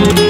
Thank